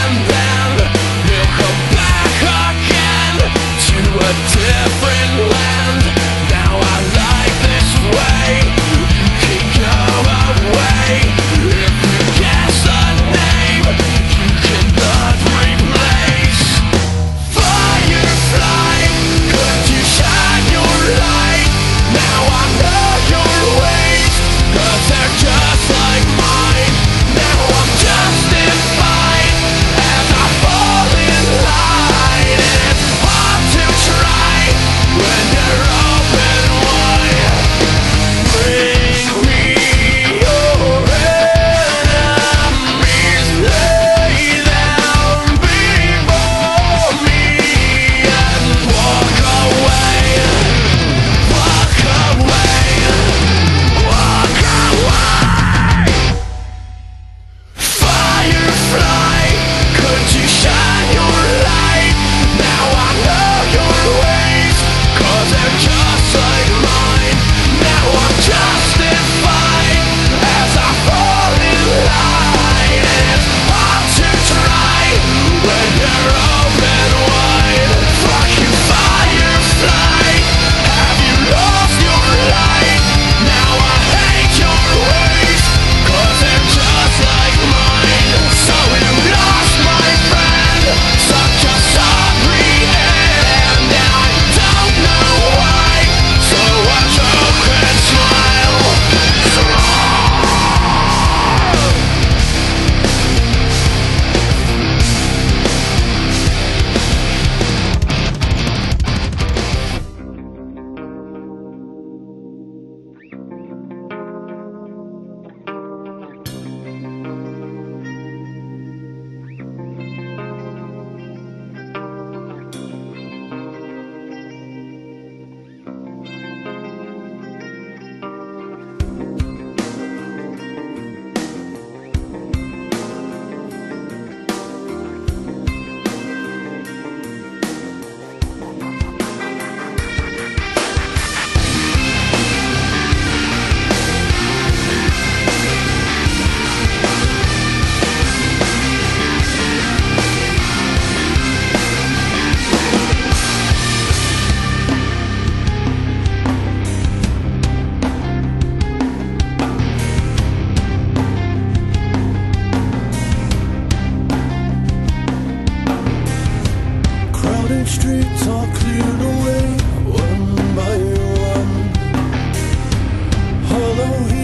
am Crowded streets are cleared away one by one. Hollow